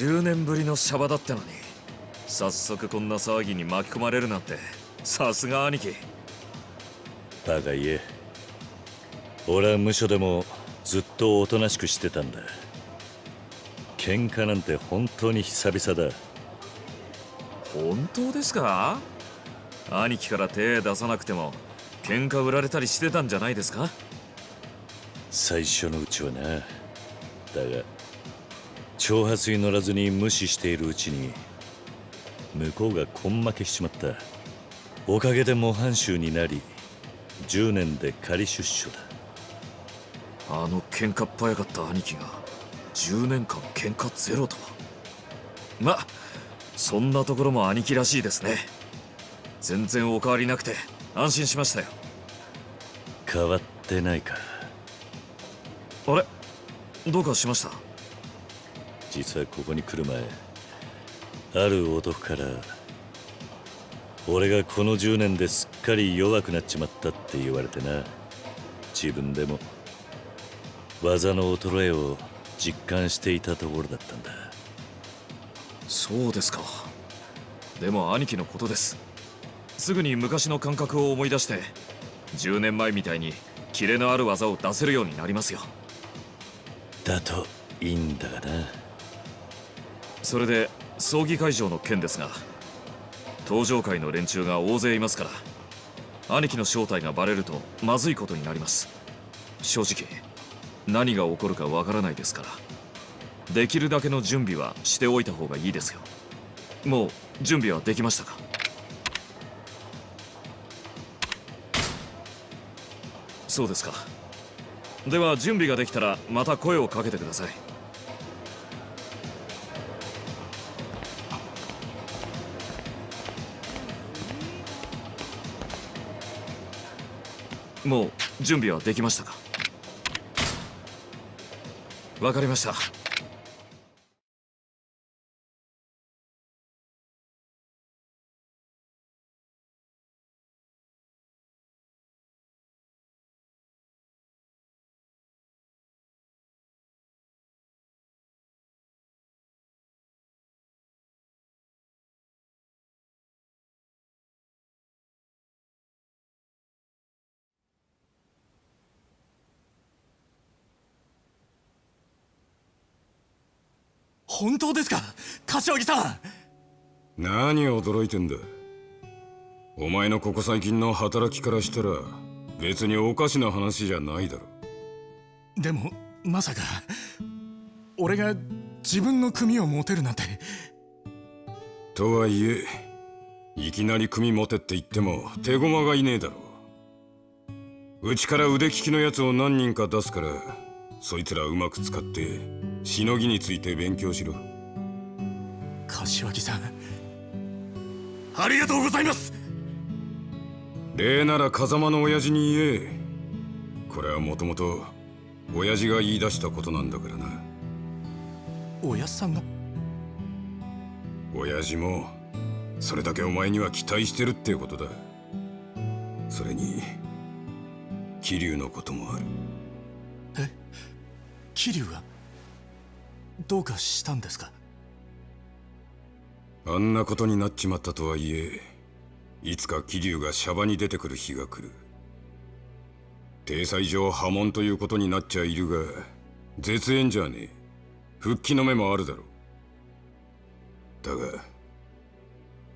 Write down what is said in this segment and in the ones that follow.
10年ぶりのシャバだったのに。早速こんな騒ぎに巻き込まれるなんて。さすが兄貴。バカ言え俺は無所でもずっとおとなしくしてたんだ。喧嘩なんて本当に久々だ。本当ですか？兄貴から手出さなくても喧嘩売られたりしてたんじゃないですか？最初のうちはな。だが挑発に乗らずに無視しているうちに向こうが根負けしちまった。おかげで模範囚になり10年で仮出所だ。あの喧嘩っ早かった兄貴が10年間喧嘩ゼロと。はまそんなところも兄貴らしいですね。全然お変わりなくて安心しましたよ。変わってないか。あれ？どうかしました？実はここに来る前ある男から俺がこの10年ですっかり弱くなっちまったって言われてな。自分でも技の衰えを実感していたところだったんだ。そうですか。でも兄貴のことです。すぐに昔の感覚を思い出して10年前みたいにキレのある技を出せるようになりますよ。だといいんだがなそれで葬儀会場の件ですが登場会の連中が大勢いますから兄貴の正体がバレるとまずいことになります。正直何が起こるかわからないですからできるだけの準備はしておいた方がいいですよ。もう準備はできましたか？そうですか。では準備ができたらまた声をかけてください。もう準備はできましたか？わかりました。本当ですか？柏木さん。何驚いてんだ？お前のここ最近の働きからしたら別におかしな話じゃないだろ。でもまさか俺が自分の組を持てるなんて。とはいえいきなり組持てって言っても手駒がいねえだろ。うちから腕利きのやつを何人か出すからそいつらうまく使ってしのぎについて勉強しろ。柏木さんありがとうございます。礼なら風間の親父に言え。これはもともと親父が言い出したことなんだからな。おやっさんが？親父もそれだけお前には期待してるってことだ。それに桐生のこともある。え？桐生が？どうかしたんですか？あんなことになっちまったとはいえいつか桐生がシャバに出てくる日が来る。体裁上破門ということになっちゃいるが絶縁じゃねえ。復帰の目もあるだろう。だが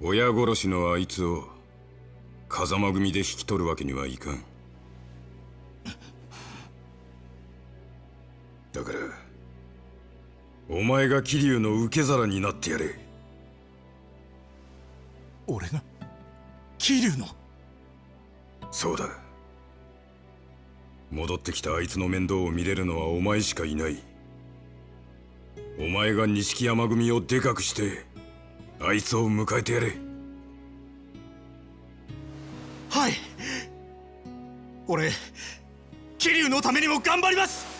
親殺しのあいつを風間組で引き取るわけにはいかん。だからお前が桐生の受け皿になってやれ。俺が桐生の？そうだ。戻ってきたあいつの面倒を見れるのはお前しかいない。お前が錦山組をでかくしてあいつを迎えてやれ。はい。俺桐生のためにも頑張ります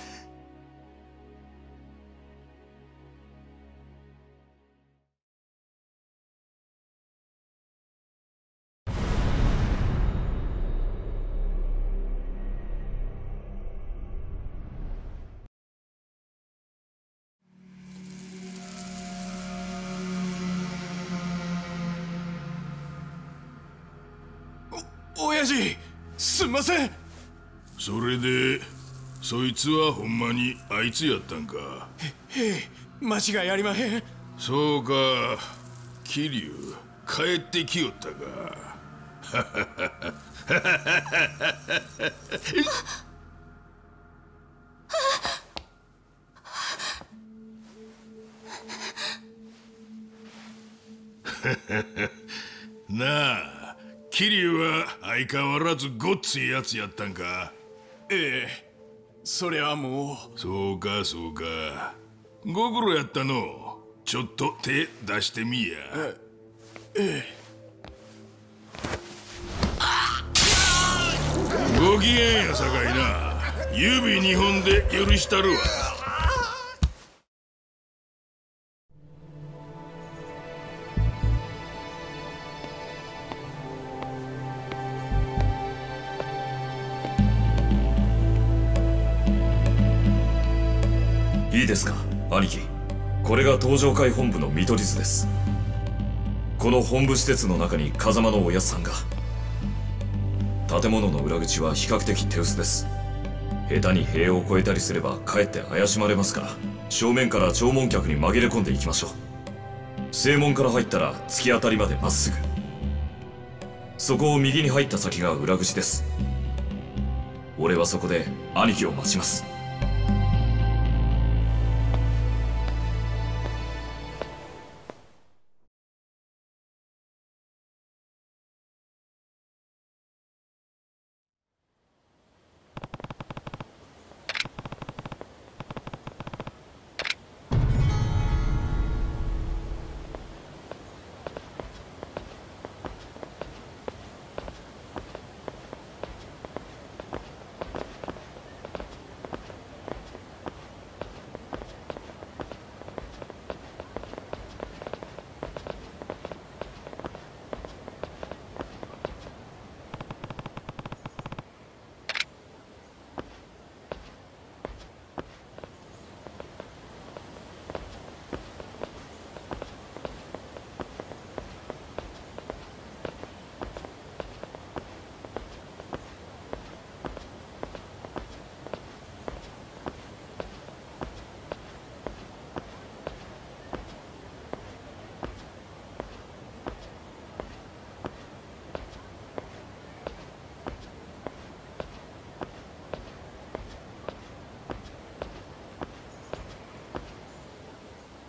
れでそいつはほんまにあいつやったんか？へえ間違いありまへん。そうか。桐生帰ってきよったか。なあ桐生は相変わらずごっついやつやったんか？ええ。それはもう。そうかそうか。ご苦労やったの。ちょっと手出してみや。ご機嫌やさかいな。指二本で許したるわいいですか？兄貴これが東上会本部の見取り図です。この本部施設の中に風間のおやつさんが。建物の裏口は比較的手薄です。下手に塀を越えたりすればかえって怪しまれますから。正面から弔問客に紛れ込んでいきましょう。正門から入ったら突き当たりまでまっすぐ。そこを右に入った先が裏口です。俺はそこで兄貴を待ちます。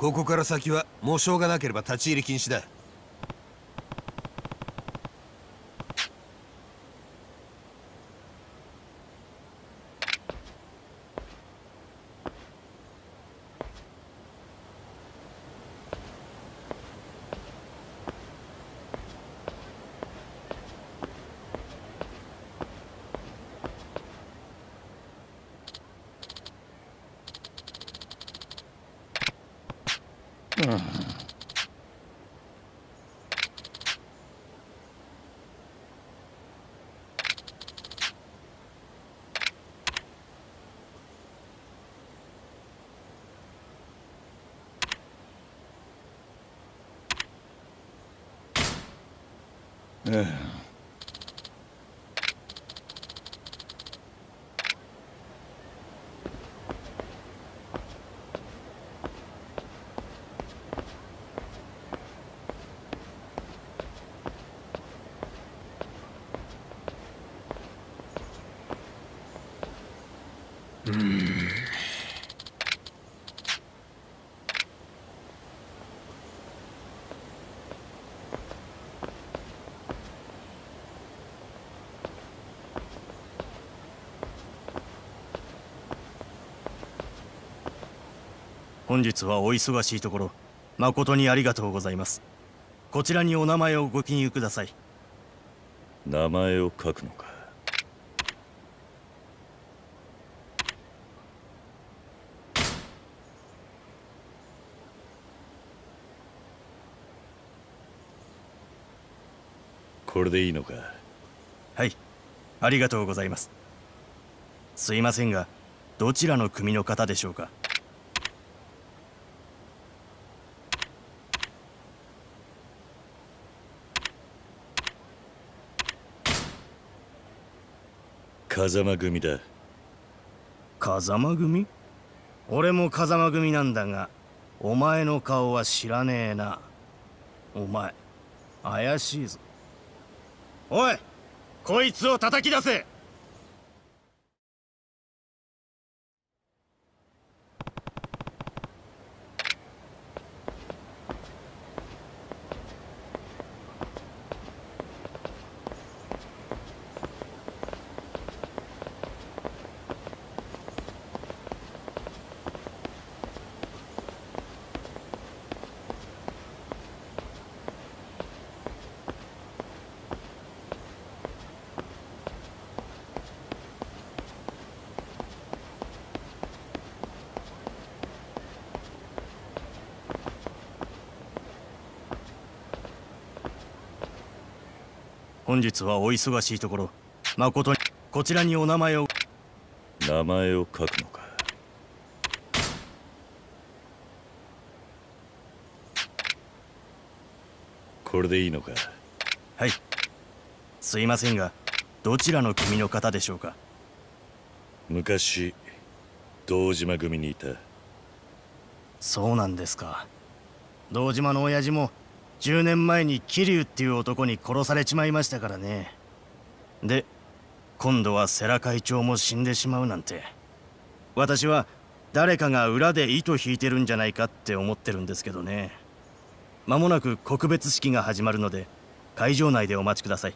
ここから先はもうしょうがなければ立ち入り禁止だ。Hmm. 本日はお忙しいところ誠にありがとうございます。こちらにお名前をご記入ください。名前を書くのか。これでいいのか。はい。ありがとうございます。すいませんがどちらの組の方でしょうか風間組だ。風間組？俺も風間組なんだがお前の顔は知らねえな。お前怪しいぞ。おいこいつを叩き出せ！本日はお忙しいところ誠にこちらにお名前を。名前を書くのか。これでいいのか。はい。すいませんがどちらの組の方でしょうか？昔堂島組にいた。そうなんですか。堂島の親父も10年前に桐生っていう男に殺されちまいましたからね。で今度は世良会長も死んでしまうなんて。私は誰かが裏で糸引いてるんじゃないかって思ってるんですけどね。間もなく告別式が始まるので会場内でお待ちください。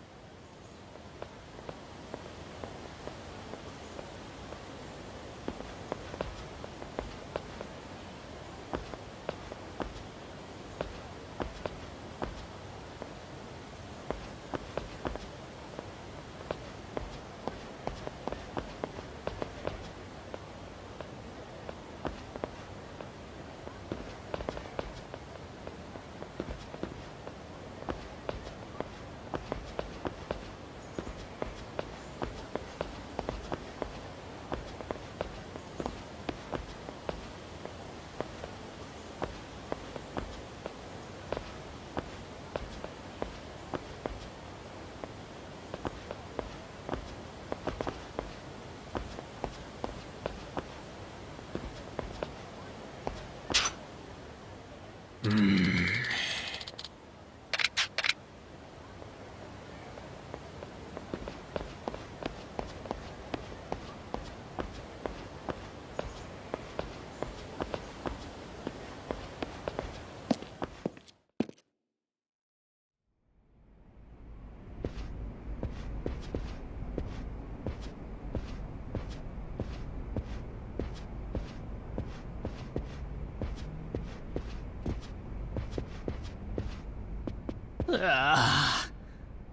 あ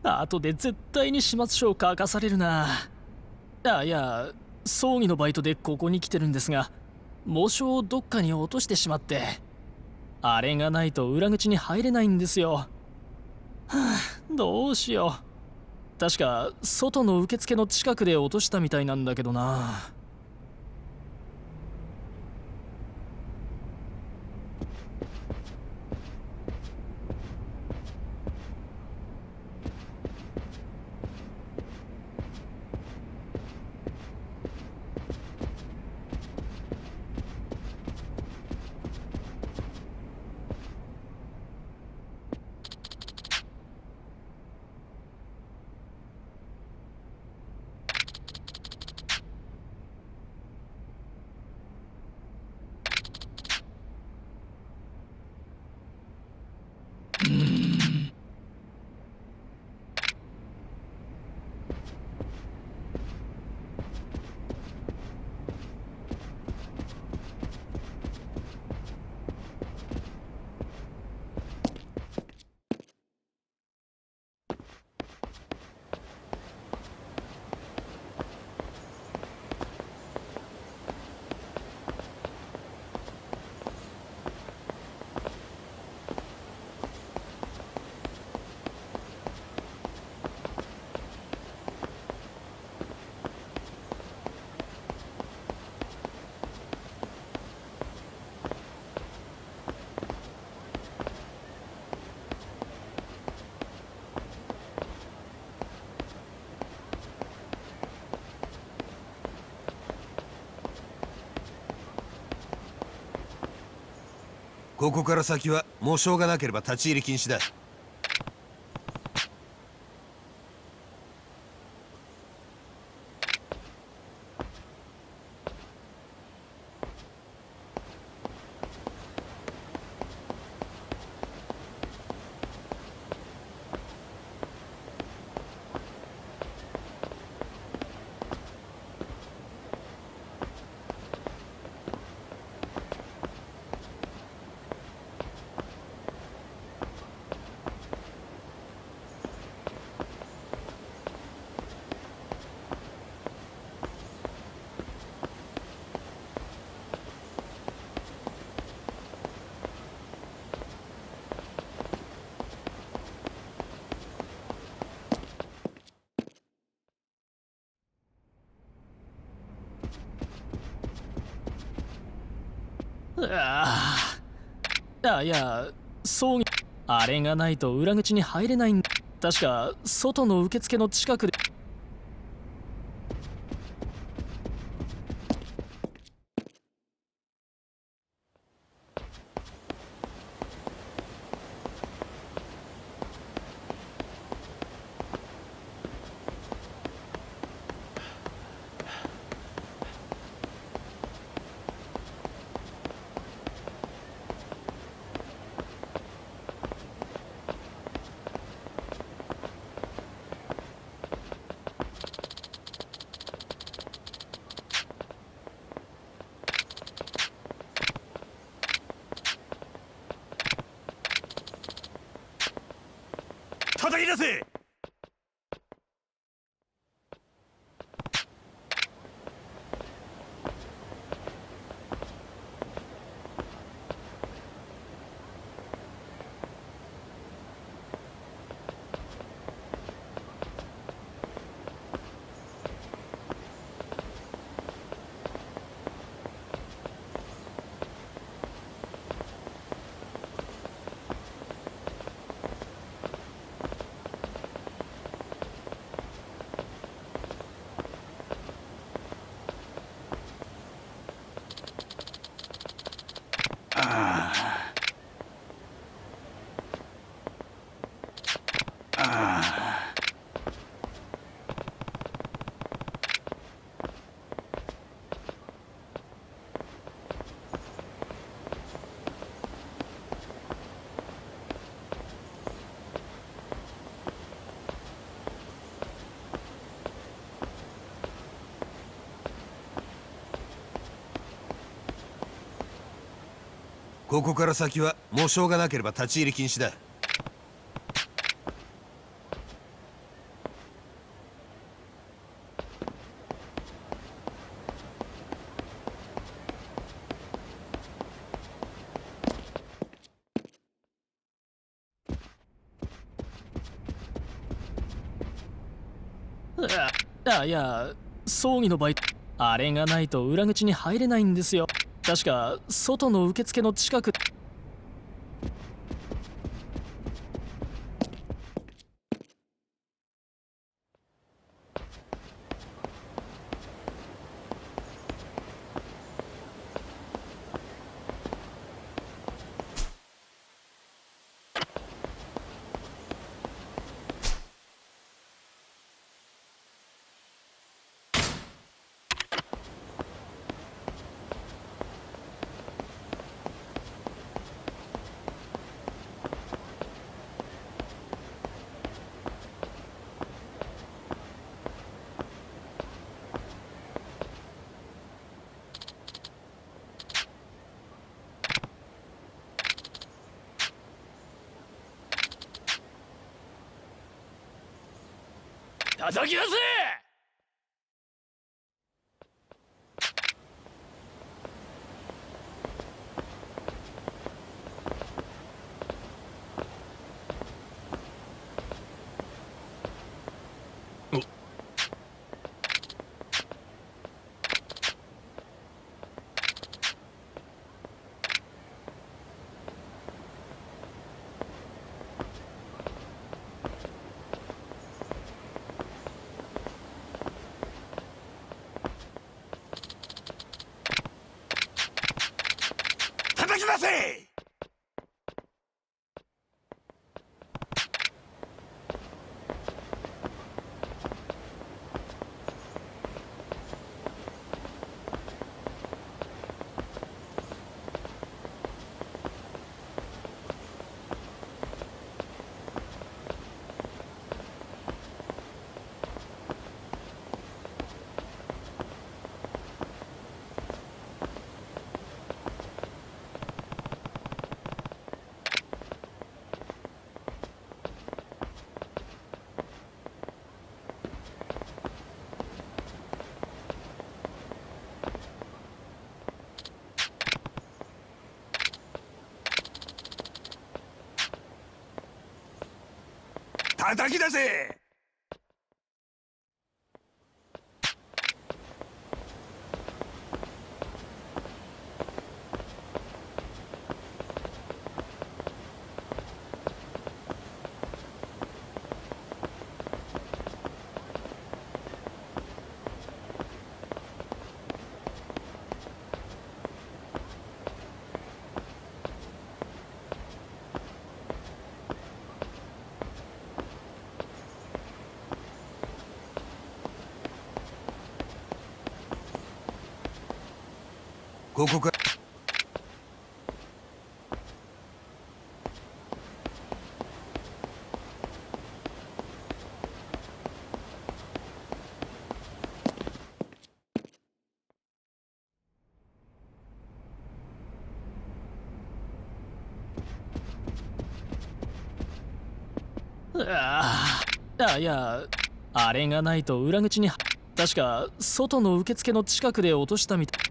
あ後で絶対に始末書を書かされるな。あいや葬儀のバイトでここに来てるんですが喪章をどっかに落としてしまってあれがないと裏口に入れないんですよ。はあどうしよう。確か外の受付の近くで落としたみたいなんだけどな。ここから先はもうしょうがなければ立ち入り禁止だ。ああいや葬儀あれがないと裏口に入れないんだ確か外の受付の近くで。り出せここから先はもうしょうがなければ立ち入り禁止だ。いや葬儀の場合あれがないと裏口に入れないんですよ。確か外の受付の近く叩き出せ！叩き出せ。ここかああいやあれがないと裏口に確か外の受付の近くで落としたみたい。